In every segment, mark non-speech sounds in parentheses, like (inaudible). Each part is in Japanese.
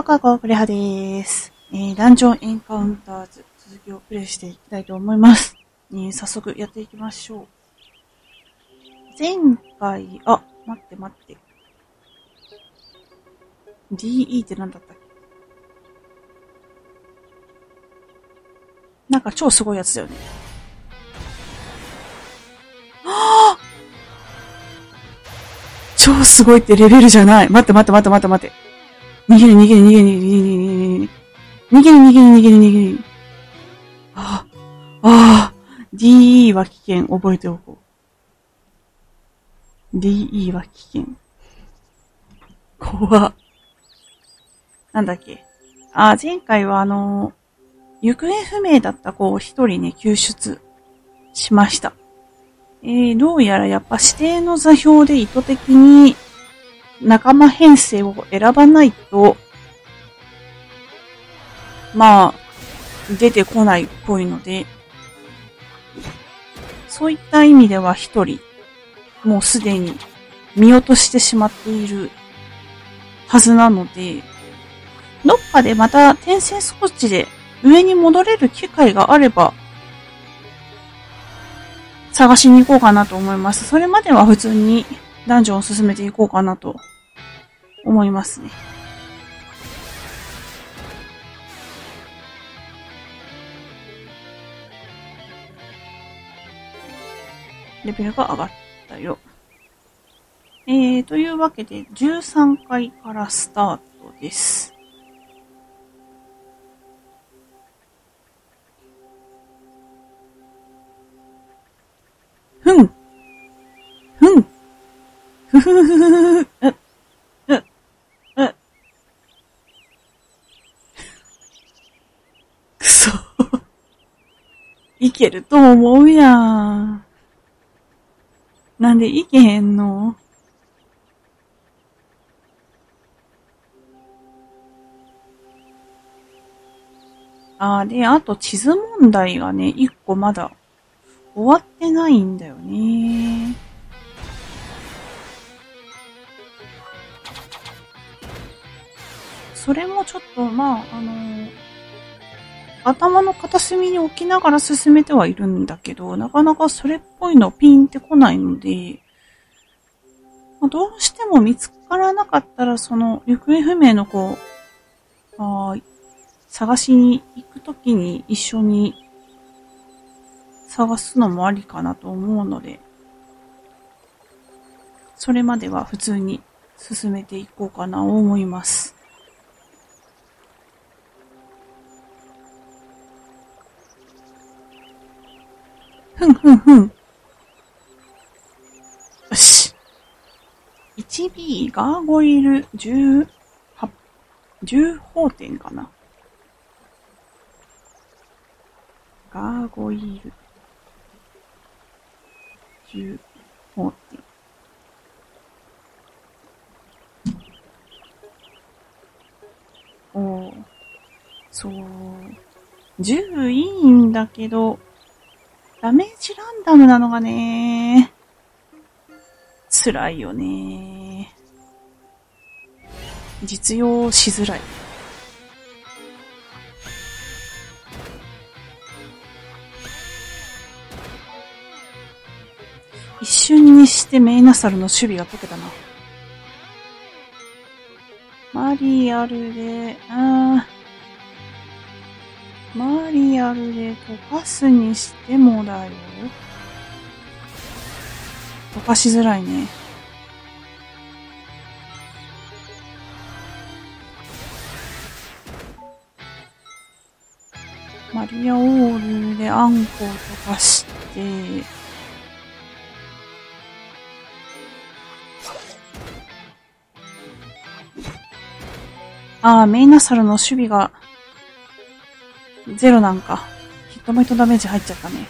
赤子プレハでーす。えー、ダンジョンエンカウンターズ続きをプレイしていきたいと思います。えー、早速やっていきましょう。前回、あ、待って待って。DE って何だったっけ？なんか超すごいやつだよね。はぁ超すごいってレベルじゃない。待って待って待って待って待って。逃げる逃げる逃げる逃げる逃げる逃げる逃げる逃げる逃げる逃げる。ああ、ああ、DE は危険。覚えておこう。DE は危険。怖なんだっけ。あ、前回はあの、行方不明だった子を一人ね、救出しました。えー、どうやらやっぱ指定の座標で意図的に仲間編成を選ばないと、まあ、出てこないっぽいので、そういった意味では一人、もうすでに見落としてしまっているはずなので、どっかでまた転生装置で上に戻れる機会があれば、探しに行こうかなと思います。それまでは普通にダンジョンを進めていこうかなと思いますね。レベルが上がったよ。えー、というわけで13回からスタートです。ふん。ふん。ふふふふふ。くそ。いけると思うやん。なんでいけへんのあーで、あと地図問題がね、一個まだ終わってないんだよね。それもちょっと、まあ、あの頭の片隅に置きながら進めてはいるんだけど、なかなかそれっぽいのピンってこないので、まあ、どうしても見つからなかったら、その、行方不明の子、あ探しに行くときに一緒に探すのもありかなと思うので、それまでは普通に進めていこうかなと思います。ふんふんふん。よし。1B ガーゴイル18、10法点かな。ガーゴイル10法点。おーそう。10いいんだけど、ダメージランダムなのがね、辛いよね。実用しづらい。一瞬にしてメイナサルの守備が解けたな。マリアルで、あーマリアルで溶かすにしてもだよ。溶かしづらいね。マリアオールであんこを溶かして、ああ、メイナサルの守備が、ゼロなんか。ヒットポイトダメージ入っちゃったね。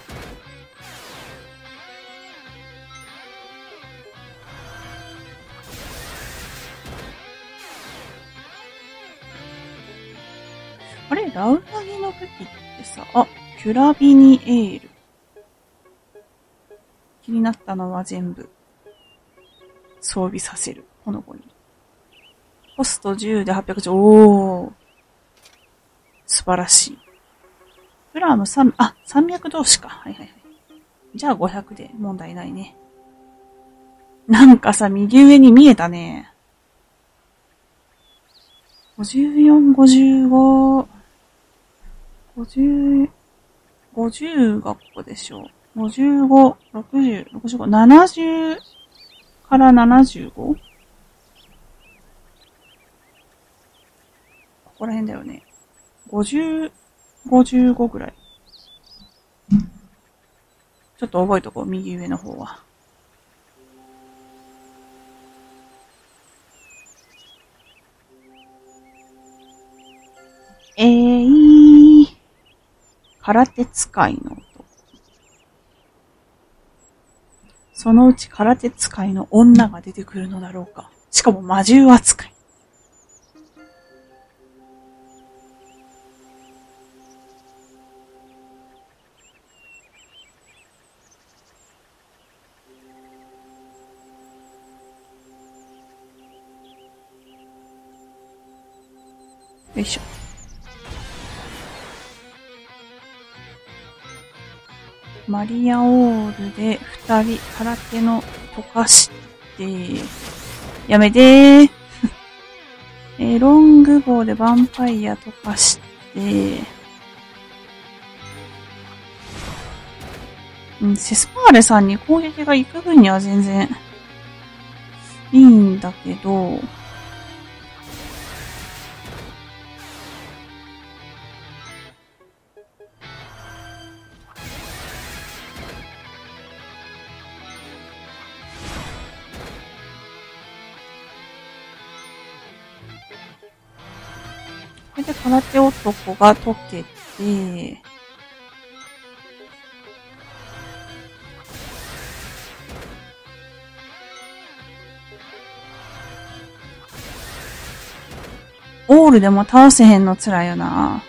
あれ？ラウナギの武器ってさ、あ、キュラビニエール。気になったのは全部、装備させる。この子に。コスト10で810。おー。素晴らしい。プラム3、あ、300同士か。はいはいはい。じゃあ500で問題ないね。なんかさ、右上に見えたね。54、55、50、50がここでしょう。55、60、65、70から 75? ここら辺だよね。50、55ぐらい。ちょっと覚えとこう、右上の方は。えー、空手使いの音。そのうち空手使いの女が出てくるのだろうか。しかも魔獣扱い。よいしょ。マリアオールで二人空手の溶かして、やめてー。(laughs) えロングボウでヴァンパイア溶かして、うん、セスパーレさんに攻撃が行く分には全然いいんだけど、空手男が解けて、オールでも倒せへんの辛いよな。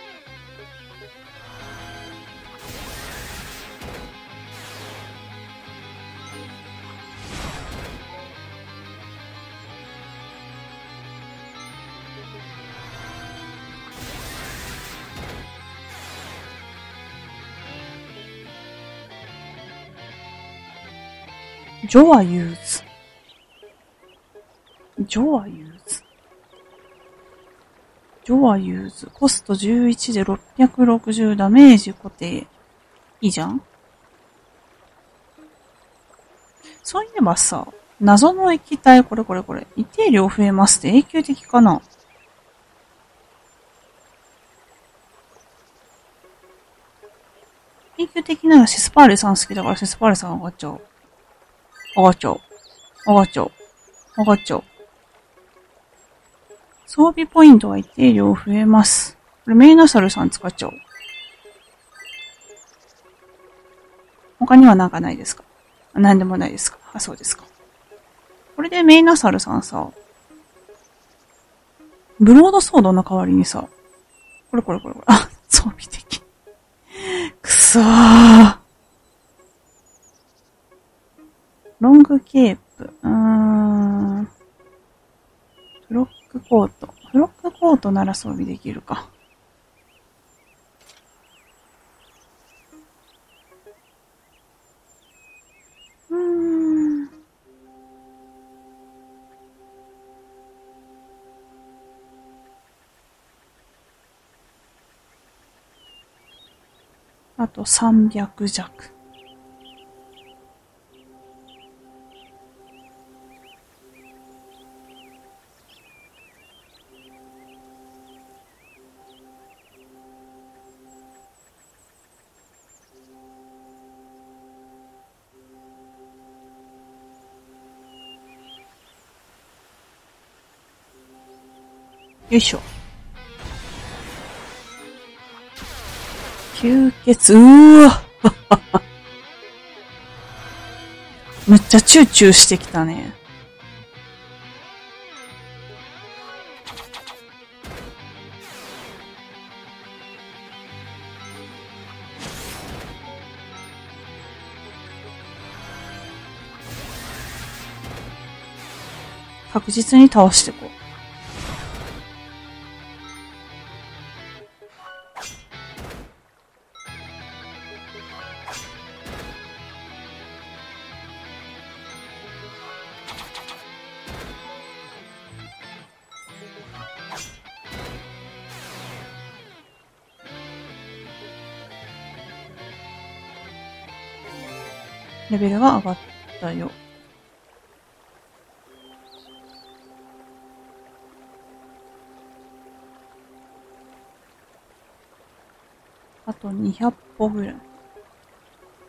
ジョアユーズ。ジョアユーズ。ジョアユーズ。コスト11で660ダメージ固定。いいじゃんそういえばさ、謎の液体、これこれこれ、一定量増えますって永久的かな永久的ならシスパーレさん好きだからシスパーレさん上がっちゃう。上がっちゃう。上がっちゃう。上がっちゃう。装備ポイントは一定量増えます。これメイナサルさん使っちゃおう。他にはなんかないですか？何でもないですか？あ、そうですか。これでメイナサルさんさ、ブロードソードの代わりにさ、これこれこれこれ、あ、装備的。くそー。ロングケープ。うーん。フロックコート。フロックコートなら装備できるか。うーん。あと300弱。よいしょ。吸血、うーわ (laughs) むっちゃチューチューしてきたね。確実に倒してレベルが上がったよ。あと200歩ぐらい。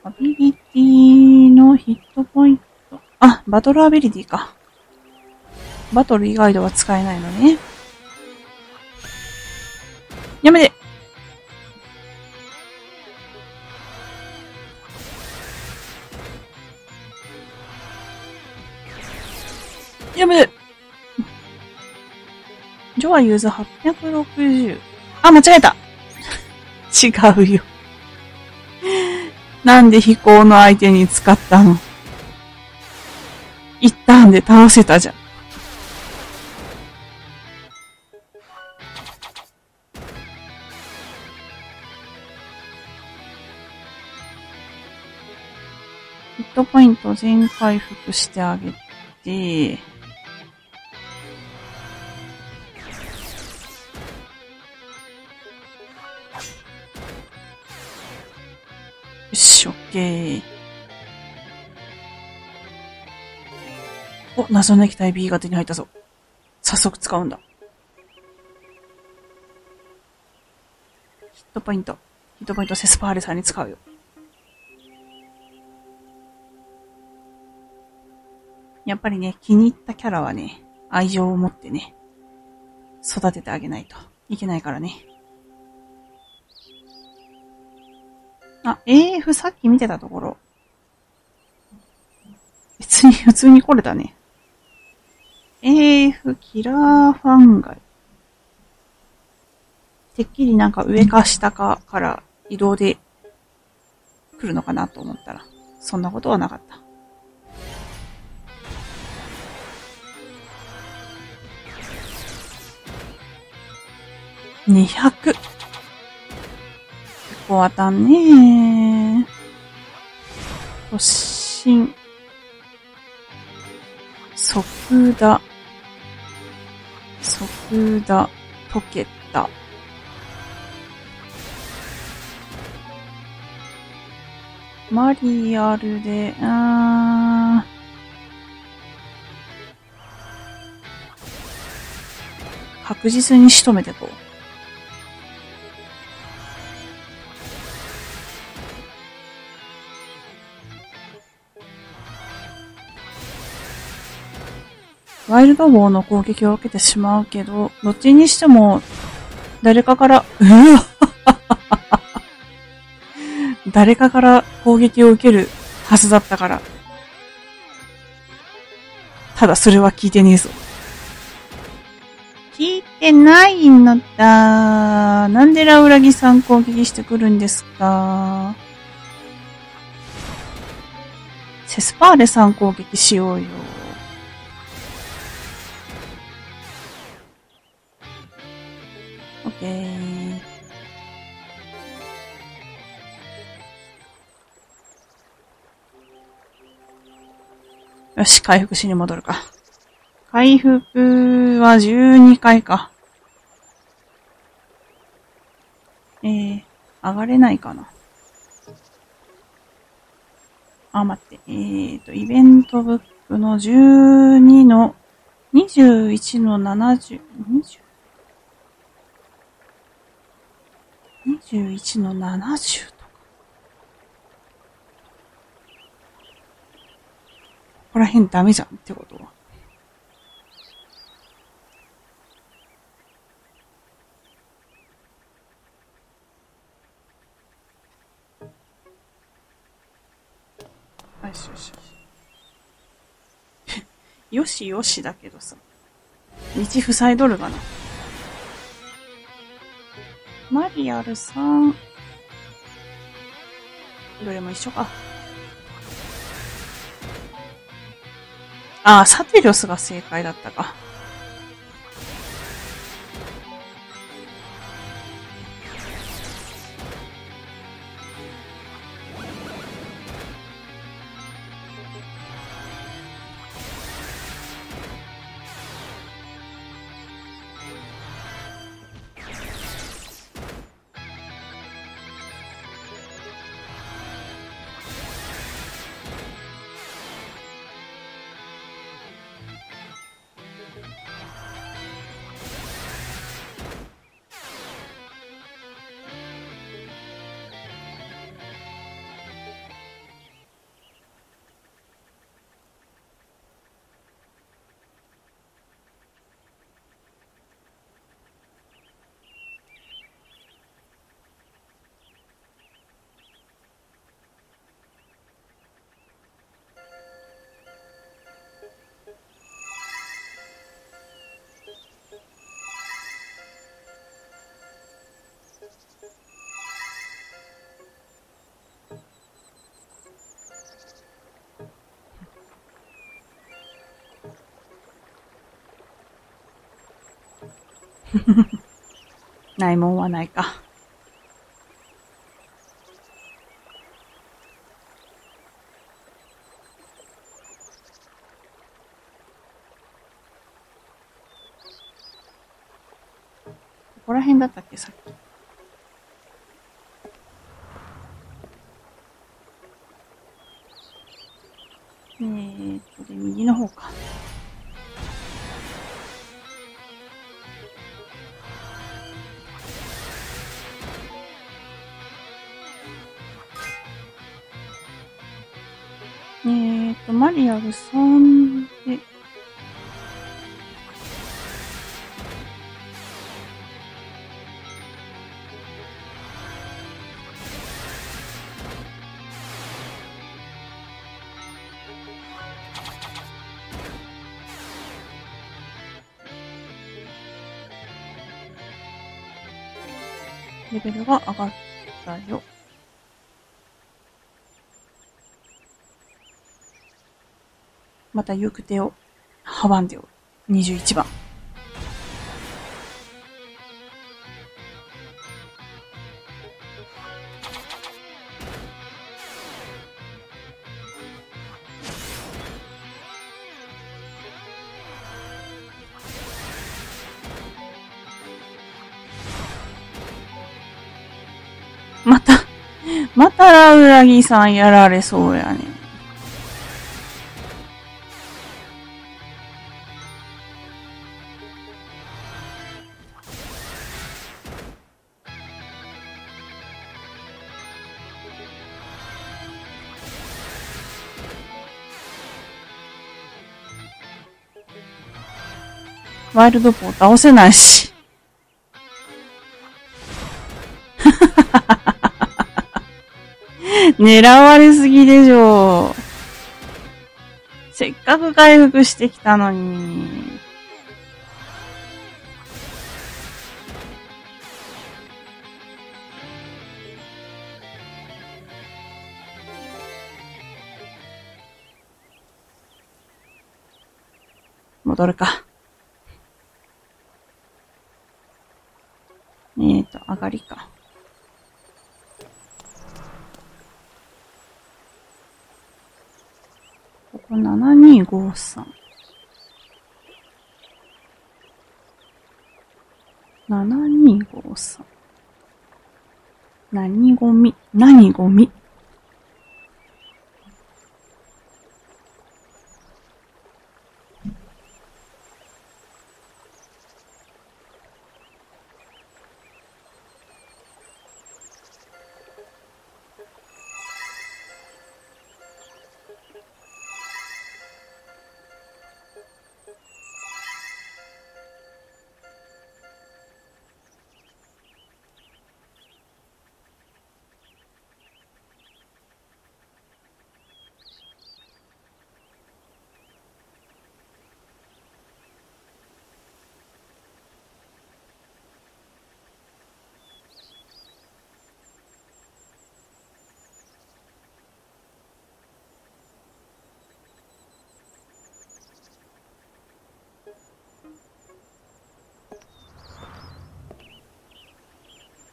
アビリティのヒットポイント。あ、バトルアビリティか。バトル以外では使えないのね。やめてジョアユーズ860。あ、間違えた (laughs) 違うよ。なんで飛行の相手に使ったの？一旦で倒せたじゃん。ヒットポイント全回復してあげて、お、謎の液体 B が手に入ったぞ。早速使うんだ。ヒットポイント。ヒットポイントセスパーレさんに使うよ。やっぱりね、気に入ったキャラはね、愛情を持ってね、育ててあげないといけないからね。あ、AF さっき見てたところ。別に普通に来れたね。AF キラーファンガイ。てっきりなんか上か下かから移動で来るのかなと思ったら、そんなことはなかった。200。結構当たんねー。突進。速打。うだ。溶けた。マリアルで、あー。確実に仕留めてこう。ワイルドボーの攻撃を受けてしまうけど、どっちにしても、誰かから、うわ (laughs) 誰かから攻撃を受けるはずだったから。ただそれは聞いてねえぞ。聞いてないんだった。なんでラウラギさん攻撃してくるんですか？セスパーレさん攻撃しようよ。よし、回復しに戻るか。回復は12回か。えー、上がれないかな。あ、待って。えーと、イベントブックの12の21の70、20? 21の70とか。ここら辺ダメじゃんってことは。よしよし (laughs) よし。よしだけどさ。道塞いどるがな。マリアルさん。どれも一緒か。ああ、サテリョスが正解だったか。(laughs) ないもんはないか。ここら辺だったっけ、さっき。えーっと、で、右の方か。と、マリアル3で、レベルが上がったよ。また行く手を阻んでおる。21番。また、またラウラギさんやられそうやねんワイルドポー倒せないし。(laughs) 狙われすぎでしょう。せっかく回復してきたのに。戻るか。えーと、上がりか。ここ7253。7253。何ゴミ何ゴミ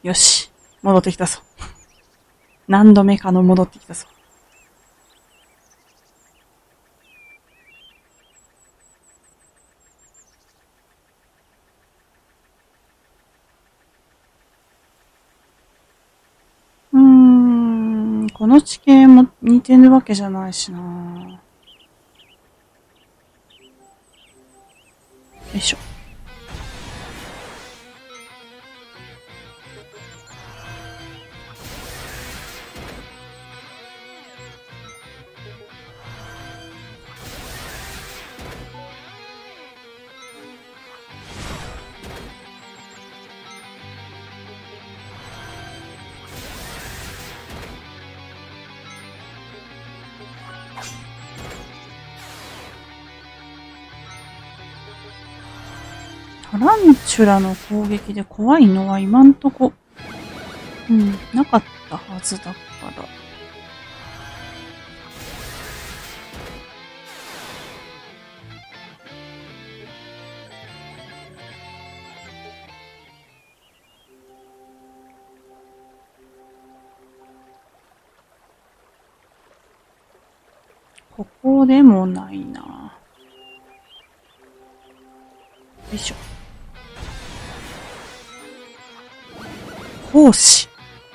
よし。戻ってきたぞ。何度目かの戻ってきたぞ。うーん、この地形も似てるわけじゃないしなよいしょ。タンチュラの攻撃で怖いのは今んとこ、うん、なかったはずだから。ここでもないな。よいしょ。講師。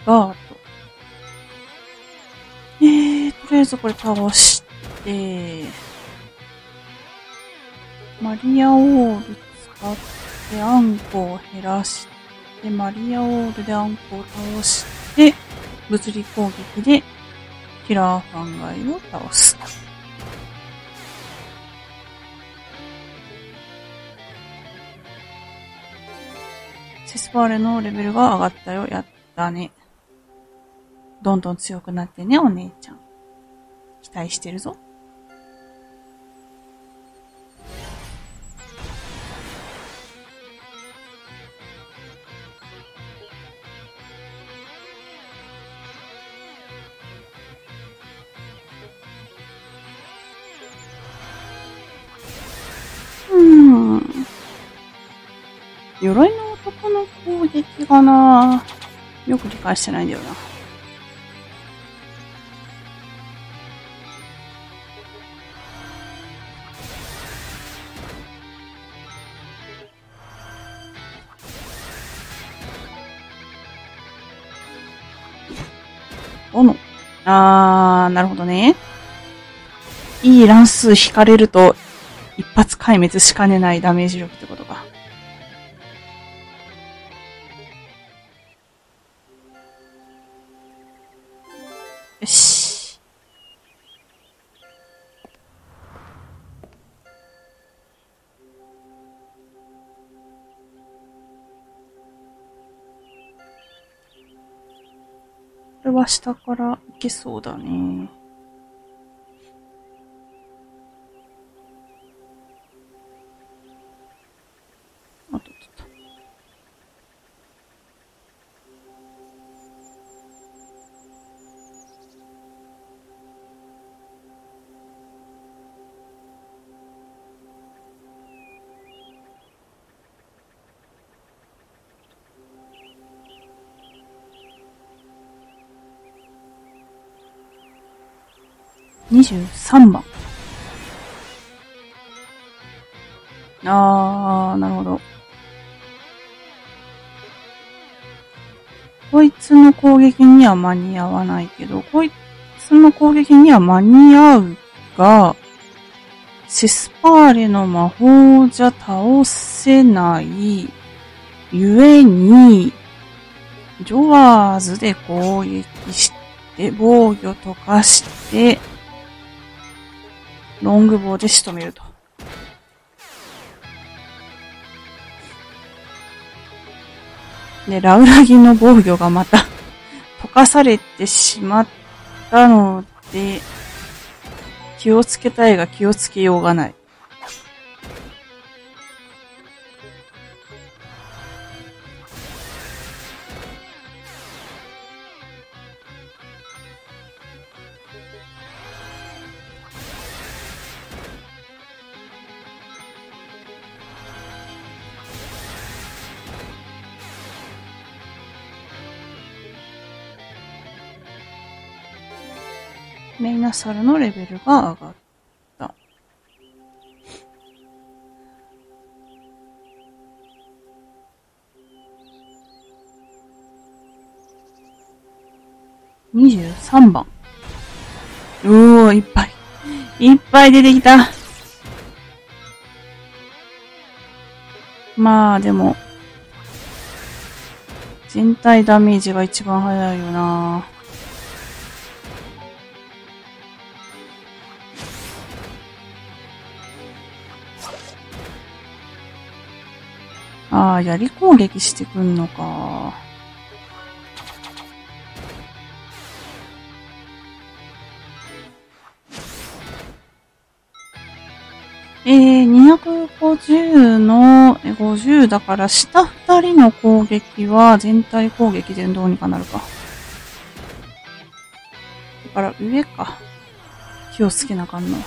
ガード。えー、とりあえずこれ倒して、マリアオール使ってあんこを減らして、マリアオールであんこを倒して、物理攻撃でキラーファンガイを倒す。セスパーレのレベルが上がったよ。やったね。どんどん強くなってね、お姉ちゃん。期待してるぞ。鎧の攻撃がなよく理解してないんだよな。斧。あー、なるほどね。いい乱数引かれると、一発壊滅しかねないダメージ力ってこと下から行けそうだね。23番。あー、なるほど。こいつの攻撃には間に合わないけど、こいつの攻撃には間に合うが、セスパーレの魔法じゃ倒せない、ゆえに、ジョワーズで攻撃して、防御とかして、ロングボウで仕留めると。で、ラウラギの防御がまた溶かされてしまったので、気をつけたいが気をつけようがない。メイナサルのレベルが上がった。23番。うおー、いっぱい。いっぱい出てきた。まあ、でも、全体ダメージが一番早いよなああ、槍攻撃してくんのか。えー、250の50だから下二人の攻撃は全体攻撃でどうにかなるか。だから上か。気をつけなあかんの。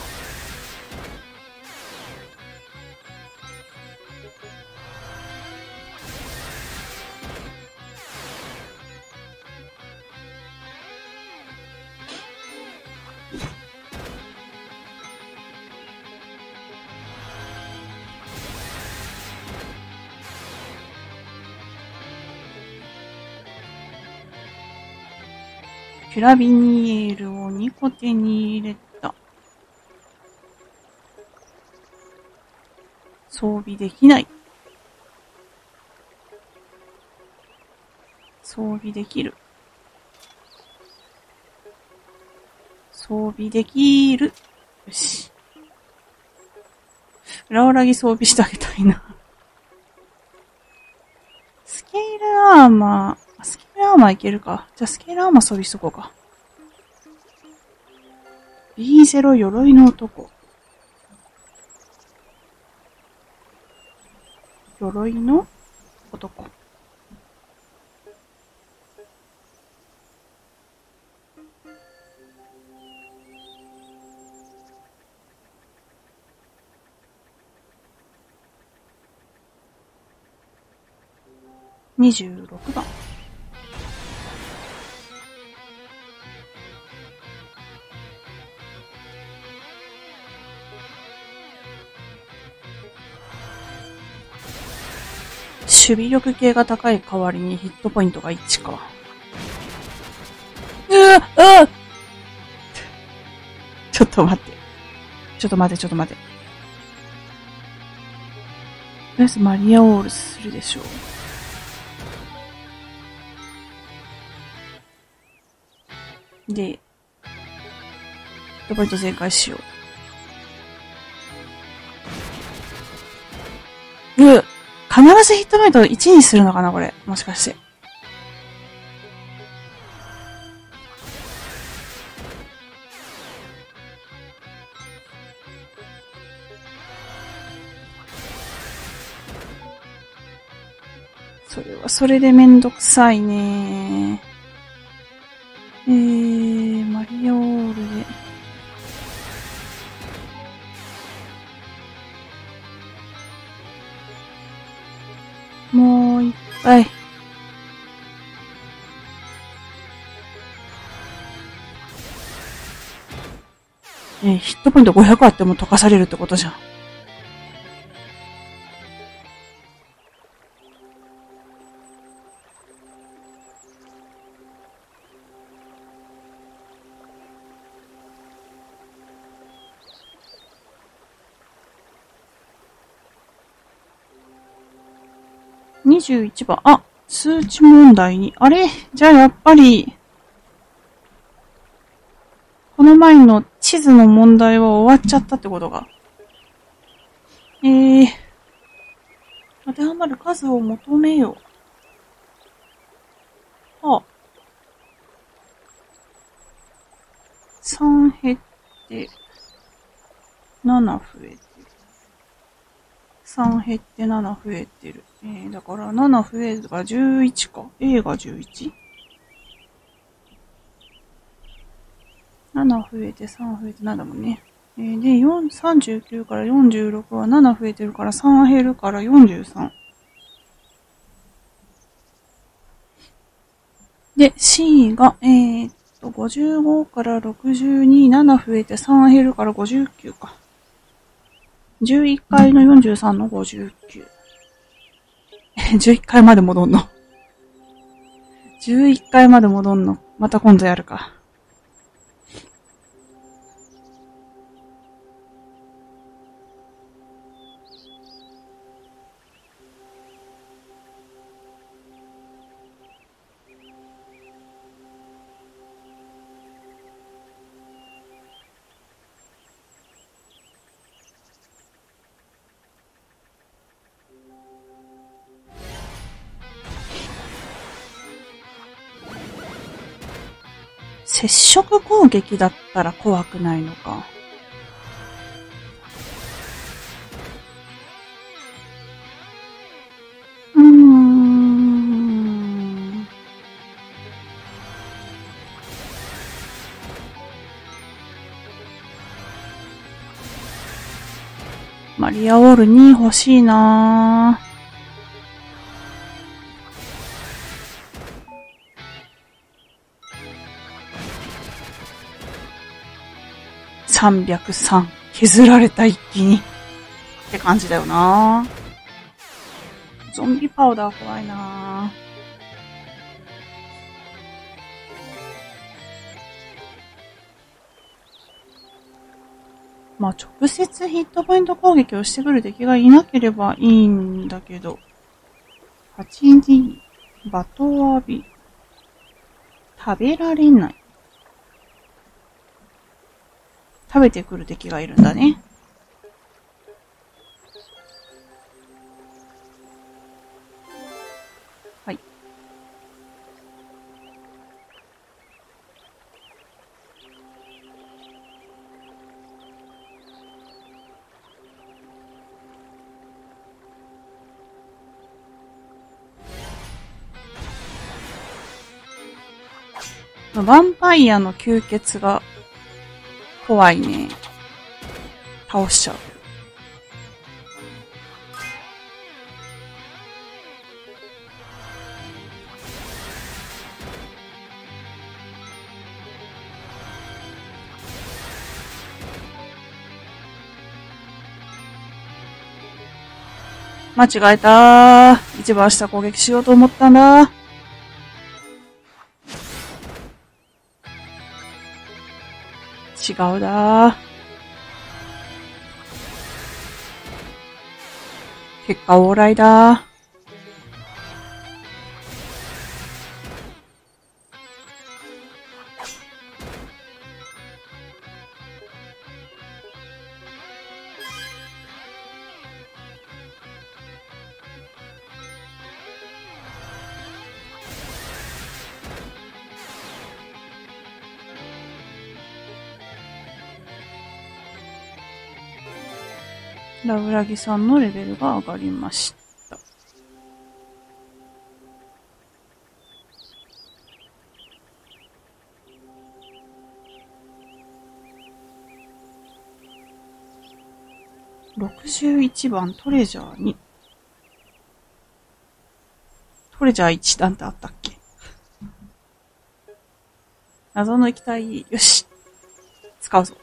キュラビニエールを2個手に入れた。装備できない。装備できる。備できる。よし。裏裏着装備してあげたいな。スケールアーマー、スケールアーマーいけるか。じゃあスケールアーマー装備しとこうか。B0 鎧の男。鎧の男。26番。守備力系が高い代わりにヒットポイントが1か。ううちょっと待って。ちょっと待って、ちょっと待って。とりあえずマリアオールするでしょう。で、ヒットポイト全開しよう。う必ずヒットポイト1にするのかなこれ。もしかして。それはそれでめんどくさいねえ、ヒットポイント500あっても溶かされるってことじゃん。21番。あ、数値問題に。あれ？じゃあやっぱり、の前の地図の問題は終わっちゃったってことが。えー、当てはまる数を求めよう。あ。3減って、7増えてる。3減って7増えてる。えー、だから7増えるが11か。A が 11? 7増えて3増えて7だもんね。えー、で、4、39から46は7増えてるから3減るから43。で、C が、えー、っと、55から62、7増えて3減るから59か。11階の43の59。(laughs) 11階まで戻んの。11階まで戻んの。また今度やるか。接触攻撃だったら怖くないのか。うん。マリアオール2欲しいなぁ。303削られた一気に。って感じだよな。ゾンビパウダー怖いな。まあ直接ヒットポイント攻撃をしてくる敵がいなければいいんだけど。8D、バトアビ、食べられない。食べてくる敵がいるんだね。はい。ヴァンパイアの吸血が怖いね。倒しちゃう。間違えた一番下攻撃しようと思ったんだ。違うだ結果オーライだ。ラウラギさんのレベルが上がりました。61番トレジャーに、トレジャー1段ってあったっけ？謎の液体、よし。使うぞ。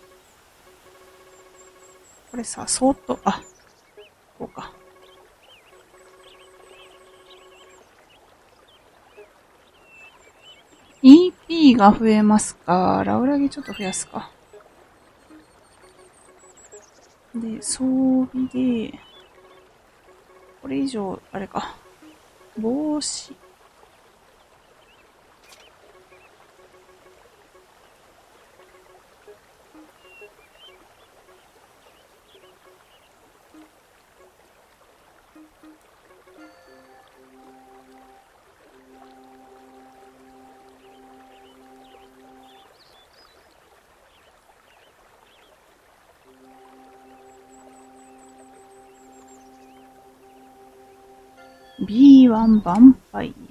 これさ、そーっと、あ、こうか。EP が増えますか？ラウラギちょっと増やすか。で、装備で、これ以上、あれか。帽子。ワンバンパイ。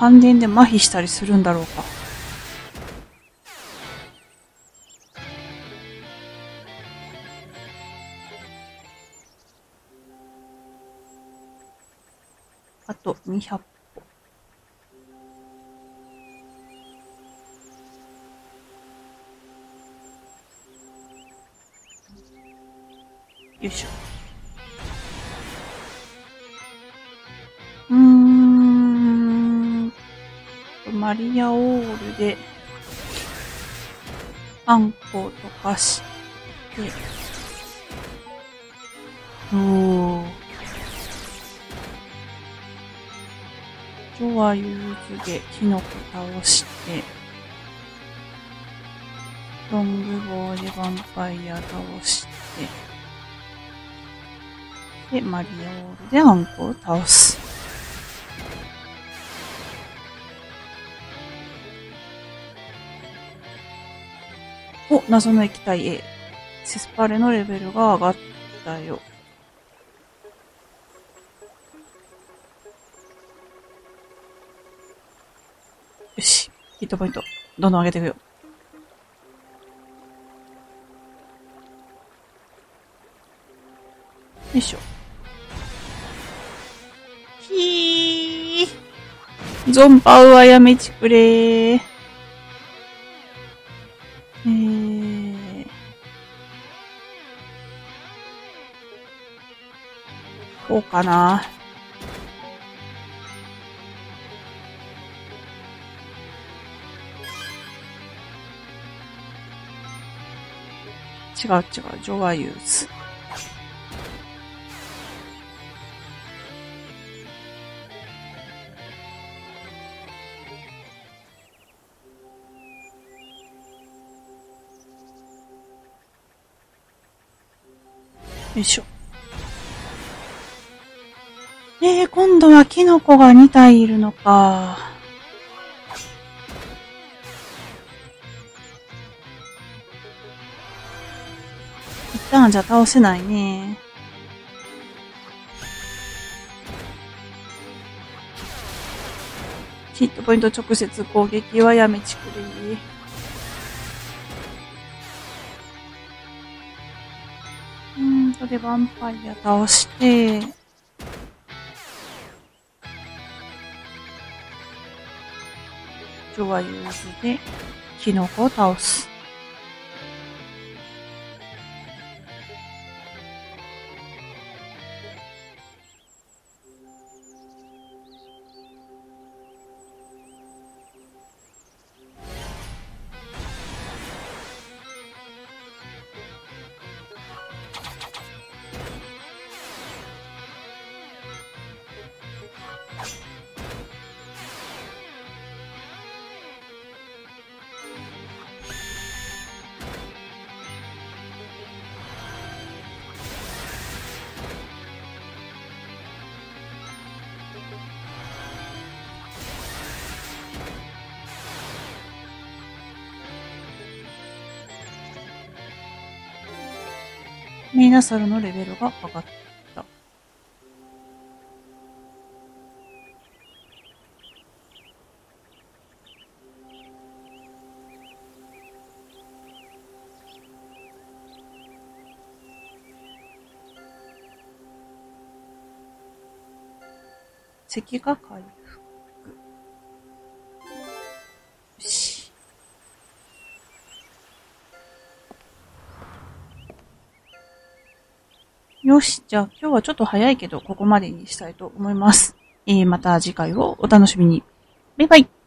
感電で麻痺したりするんだろうか。マリアオールで、あんこを溶かして、おー。今日は憂鬱でキノコ倒して、ロングボウでヴァンパイア倒して、で、マリアオールであんこを倒す。謎の液体 A。セスパレのレベルが上がったよ。よし。ヒットポイント。どんどん上げていくよ。よいしょ。ひー。ゾンパウはやめちくれー。かな。違う違う、ジョアユース。よいしょ。えー、今度はキノコが2体いるのか。一旦じゃ倒せないね。ヒットポイント直接攻撃はやめちくれ。うーんとで、ヴァンパイア倒して、ジョアユーズで、キノコを倒す。メイナサルのレベルが上がった。咳が回よし。じゃあ今日はちょっと早いけど、ここまでにしたいと思います。えー、また次回をお楽しみに。バイバイ。